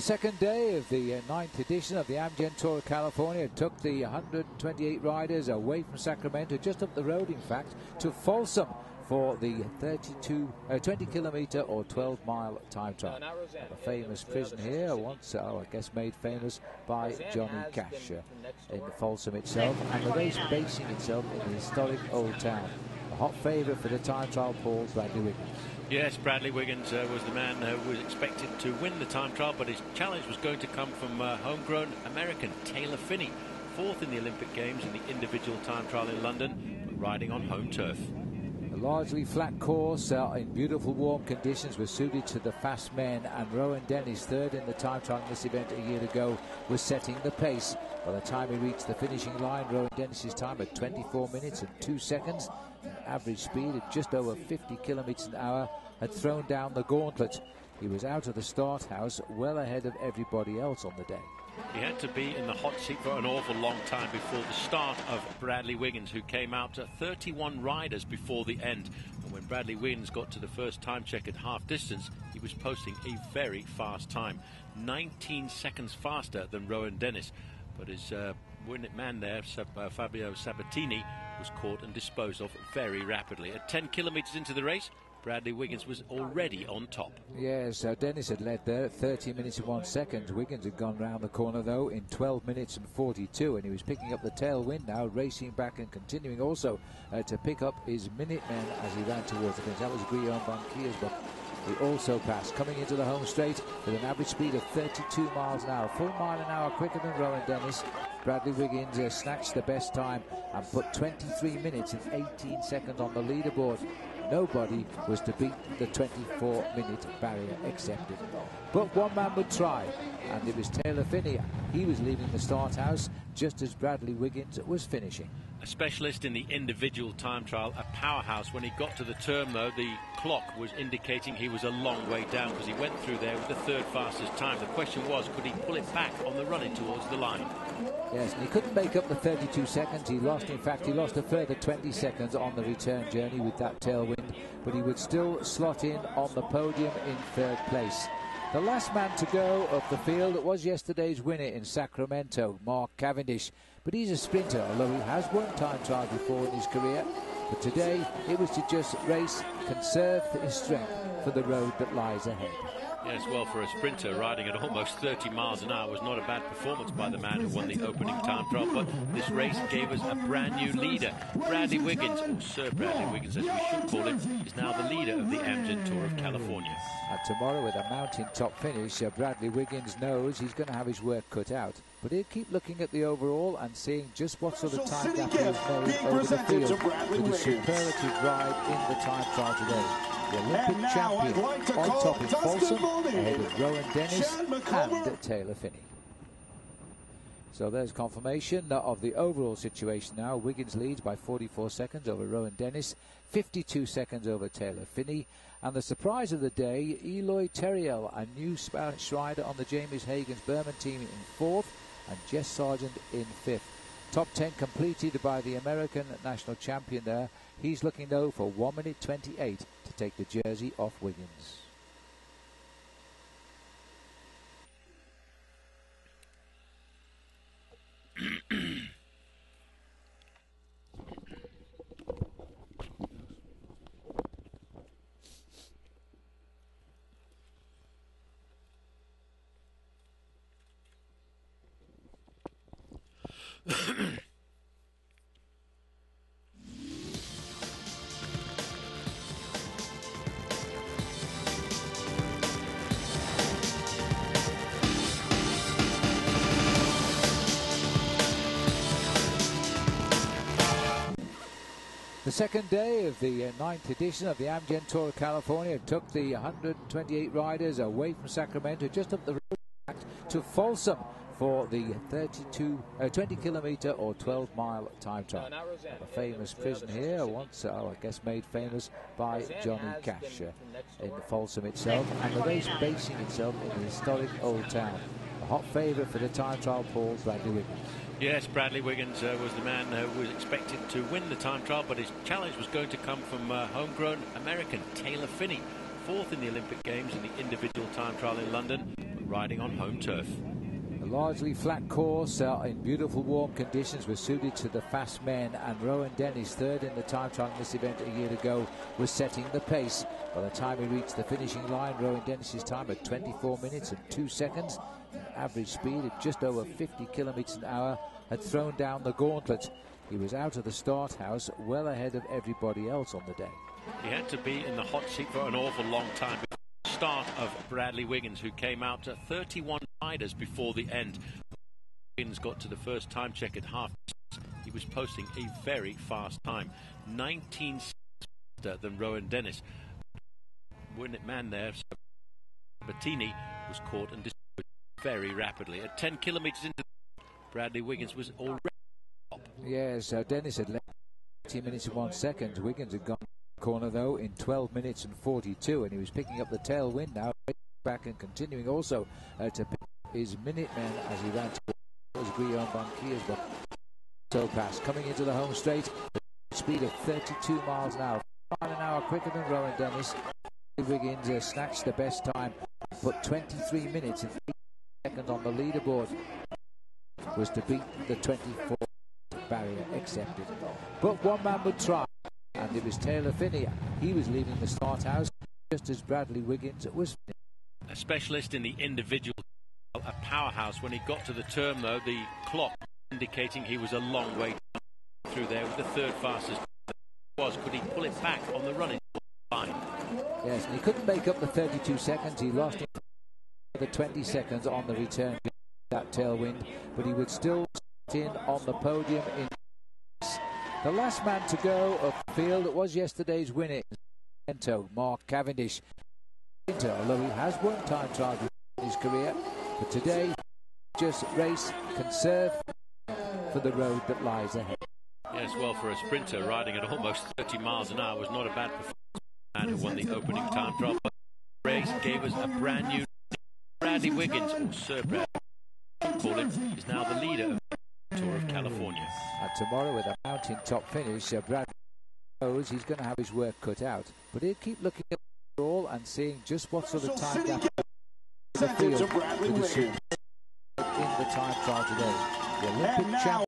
The second day of the uh, ninth edition of the Amgen Tour of California took the 128 riders away from Sacramento, just up the road, in fact, to Folsom for the 32, uh, 20 kilometre or 12 mile time trial. A famous prison here, once, oh, I guess, made famous by Johnny Cash uh, in Folsom itself, and the race basing itself in the historic old town. Hot favourite for the time trial, Paul Bradley Wiggins. Yes, Bradley Wiggins uh, was the man who was expected to win the time trial, but his challenge was going to come from uh, homegrown American Taylor Phinney, fourth in the Olympic Games in the individual time trial in London, riding on home turf. Largely flat course uh, in beautiful warm conditions was suited to the fast men, and Rohan Dennis, third in the time trial in this event a year ago, was setting the pace. By the time he reached the finishing line, Rohan Dennis's time at 24 minutes and 2 seconds, an average speed of just over 50 kilometres an hour, had thrown down the gauntlet. He was out of the start house well ahead of everybody else on the day. He had to be in the hot seat for an awful long time before the start of Bradley Wiggins, who came out to 31 riders before the end. And when Bradley Wiggins got to the first time check at half distance, he was posting a very fast time, 19 seconds faster than Rohan Dennis. But his uh, man there, uh, Fabio Sabatini, was caught and disposed of very rapidly. At 10 kilometres into the race, Bradley Wiggins was already on top. Yes, uh, Dennis had led there at 30 minutes and one second. Wiggins had gone round the corner though in 12 minutes and 42, and he was picking up the tailwind now, racing back and continuing also uh, to pick up his Minutemen as he ran towards the finish. That was Guillaume Van but he also passed, coming into the home straight with an average speed of 32 miles an hour, full mile an hour quicker than Rohan Dennis. Bradley Wiggins uh, snatched the best time and put 23 minutes and 18 seconds on the leaderboard. Nobody was to beat the 24 minute barrier accepted. But one man would try, and it was Taylor Phinney. He was leaving the start house just as Bradley Wiggins was finishing. A specialist in the individual time trial, a powerhouse. When he got to the turn, though, the clock was indicating he was a long way down because he went through there with the third fastest time. The question was, could he pull it back on the running towards the line? Yes, and he couldn't make up the 32 seconds. He lost, in fact, he lost a further 20 seconds on the return journey with that tailwind, but he would still slot in on the podium in third place. The last man to go of the field was yesterday's winner in Sacramento, Mark Cavendish. But he's a sprinter, although he has won time trials before in his career. But today it was to just race, conserve his strength for the road that lies ahead. Yes, well, for a sprinter riding at almost 30 miles an hour was not a bad performance by the man who won the opening time trial. But this race gave us a brand new leader. Bradley Wiggins, or Sir Bradley Wiggins as we should call him, is now the leader of the Amgen Tour of California. And tomorrow, with a mountain top finish, uh, Bradley Wiggins knows he's going to have his work cut out. But he'll keep looking at the overall and seeing just what sort of time gap he has made over the field with a superlative ride in the time trial today the Olympic champion like on top in Folsom ahead of Rohan Dennis and Taylor Phinney. So there's confirmation of the overall situation now. Wiggins leads by 44 seconds over Rohan Dennis, 52 seconds over Taylor Phinney. And the surprise of the day, Eloy Teruel, a new Spanish rider on the Jamis Hagens Berman team in fourth, and Jess Sergent in fifth. Top 10 completed by the American national champion there. He's looking though for 1 minute 28 to take the jersey off Wiggins. The second day of the uh, ninth edition of the Amgen Tour of California took the 128 riders away from Sacramento, just up the road to Folsom for the 32, uh, 20 kilometre or 12 mile time trial. A famous prison here, once, oh, I guess, made famous by Johnny Cash uh, in Folsom itself, and the race basing itself in the historic old town. A hot favourite for the time trial, Paul Bradley Wiggins. Yes, Bradley Wiggins uh, was the man who was expected to win the time trial, but his challenge was going to come from uh, homegrown American Taylor Phinney, fourth in the Olympic Games in the individual time trial in London, riding on home turf. A largely flat course uh, in beautiful warm conditions was suited to the fast men and Rohan Dennis third in the time trial in this event a year ago was setting the pace. By the time he reached the finishing line Rohan Dennis's time at 24 minutes and 2 seconds average speed at just over 50 kilometres an hour had thrown down the gauntlet. He was out of the start house well ahead of everybody else on the day. He had to be in the hot seat for an awful long time start of Bradley Wiggins, who came out to 31 riders before the end. Wiggins got to the first time check at half. He was posting a very fast time, 19 seconds faster than Rohan Dennis. Winning man there, Bettini, was caught and very rapidly. At 10 kilometres into Bradley Wiggins was already top. Yes, uh, Dennis had left 10 minutes and one second. Wiggins had gone corner though in 12 minutes and 42 and he was picking up the tailwind now back and continuing also uh, to pick his Minutemen as he ran towards Guillaume but so fast coming into the home straight speed of 32 miles an hour an hour quicker than Rohan Dennis Wiggins uh, snatched the best time put 23 minutes and 8 seconds on the leaderboard was to beat the 24 barrier accepted but one man would try and it was Taylor Phinney. He was leaving the start house just as Bradley Wiggins was. A specialist in the individual, a powerhouse. When he got to the turn, though, the clock indicating he was a long way through there with the third fastest was. Could he pull it back on the running line? Yes, and he couldn't make up the 32 seconds. He lost the 20 seconds on the return that tailwind, but he would still sit in on the podium in the last man to go of the field was yesterday's winner, Mark Cavendish. Although he has won time trials in his career, but today just race, conserve for the road that lies ahead. Yes, well, for a sprinter riding at almost 30 miles an hour was not a bad performance. Man who won the opening time trial race gave us a brand new Bradley Wiggins, or Sir Bradley, call him, is now the leader of Tour of California. And tomorrow with a mountain top finish, uh, Brad knows he's going to have his work cut out. But he'll keep looking at the all and seeing just what sort of time gap the field with the in the time trial today. The Olympic champion.